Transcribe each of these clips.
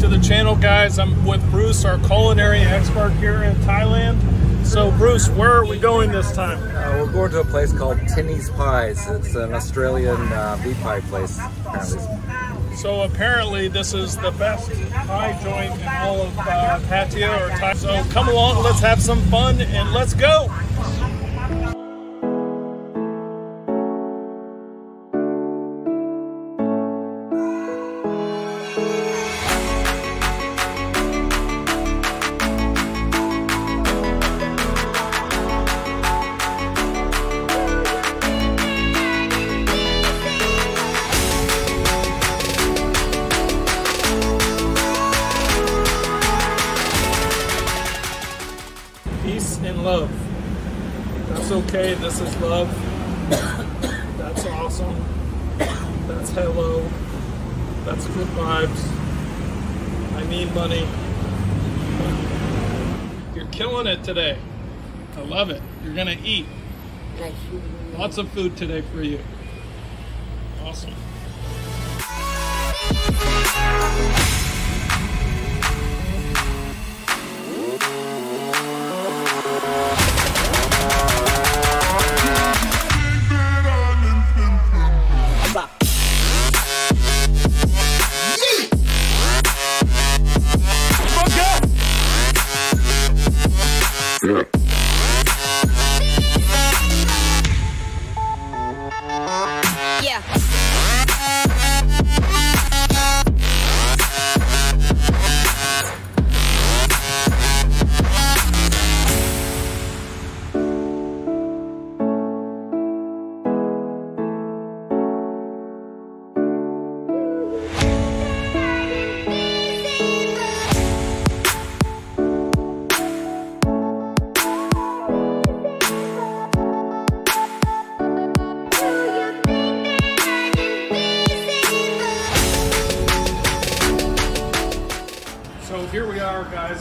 to the channel, guys. I'm with Bruce, our culinary expert here in Thailand. So, Bruce, where are we going this time? Uh, we're going to a place called Tennies Pies. It's an Australian uh, meat pie place, apparently. So, apparently, this is the best pie joint in all of uh, Pattaya or Thai. So, come along, let's have some fun, and let's go. Love. That's okay. This is love. That's awesome. That's hello. That's good vibes. I need money. You're killing it today. I love it. You're gonna eat. Lots of food today for you. Awesome.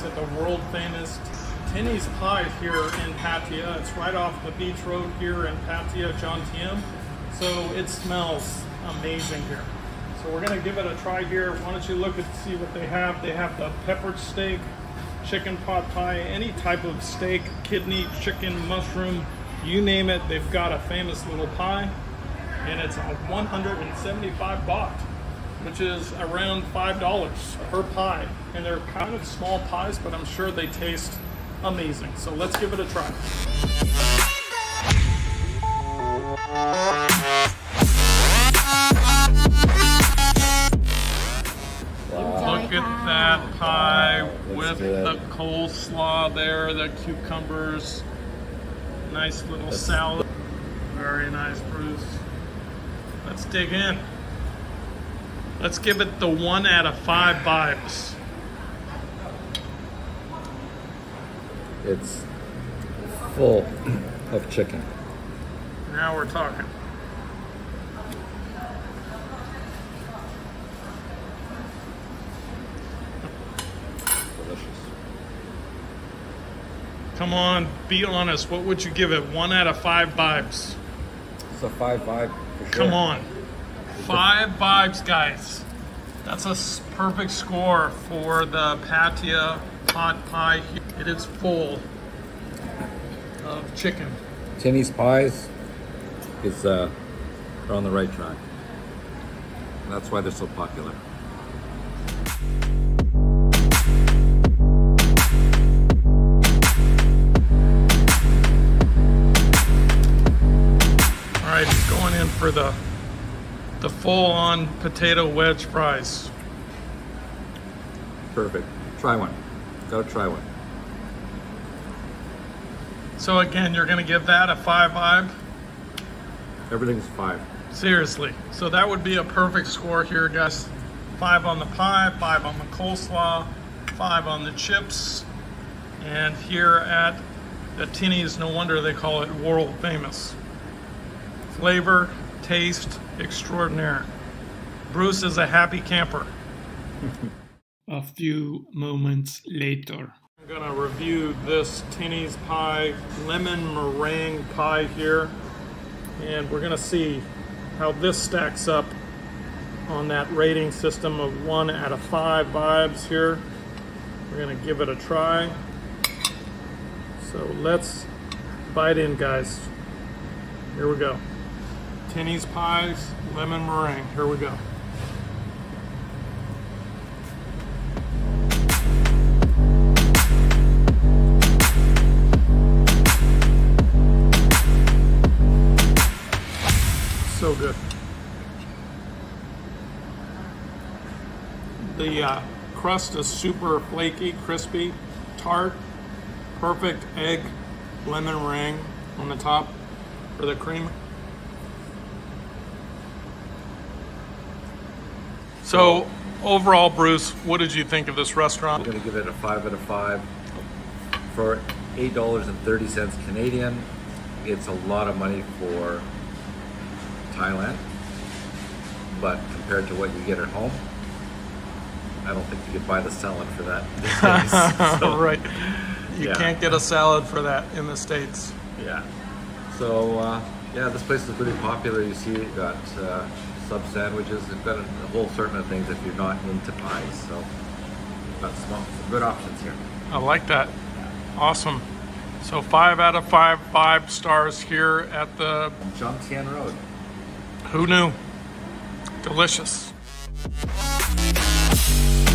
At the world famous Tennies Pie here in Pattaya. It's right off the beach road here in Pattaya, John Tiem. So it smells amazing here. So we're gonna give it a try here. Why don't you look and see what they have? They have the peppered steak, chicken pot pie, any type of steak, kidney, chicken, mushroom, you name it. They've got a famous little pie, and it's a 175 baht which is around five dollars per pie and they're kind of small pies but i'm sure they taste amazing. So let's give it a try. Look at that pie with the coleslaw there the cucumbers. Nice little salad. Very nice bruce. Let's dig in. Let's give it the one out of five vibes. It's full of chicken. Now we're talking. Delicious. Come on, be honest. What would you give it? One out of five vibes. It's a five vibe for sure. Come on. Five vibes, guys. That's a perfect score for the Pattaya pot pie. It is full of chicken. Tennies Pies is uh, they're on the right track. That's why they're so popular. All right, going in for the the full-on potato wedge fries. Perfect. Try one. Gotta try one. So again, you're gonna give that a five vibe. Everything's five. Seriously. So that would be a perfect score here, guys. Five on the pie, five on the coleslaw, five on the chips. And here at the Tennies, no wonder they call it world famous. Flavor, taste, extraordinaire. Bruce is a happy camper. a few moments later. I'm gonna review this Tennies pie, lemon meringue pie here and we're gonna see how this stacks up on that rating system of one out of five vibes here. We're gonna give it a try. So let's bite in, guys. Here we go. Tennies Pies, lemon meringue. Here we go. The uh, crust is super flaky, crispy, tart, perfect egg lemon meringue on the top for the cream. So, overall, Bruce, what did you think of this restaurant? I'm gonna give it a five out of five. For eight dollars and thirty cents Canadian, it's a lot of money for Thailand. But compared to what you get at home, I don't think you could buy the salad for that these days. So, right. You Yeah. can't get a salad for that in the States. Yeah. So uh, yeah, this place is pretty popular. You see, it got uh, sub sandwiches. They've got a, a whole assortment of things if you're not into pies. So got some, some good options here. I like that. Awesome. So, five out of five, five stars here at the John Road. Who Knew? Delicious. Thank you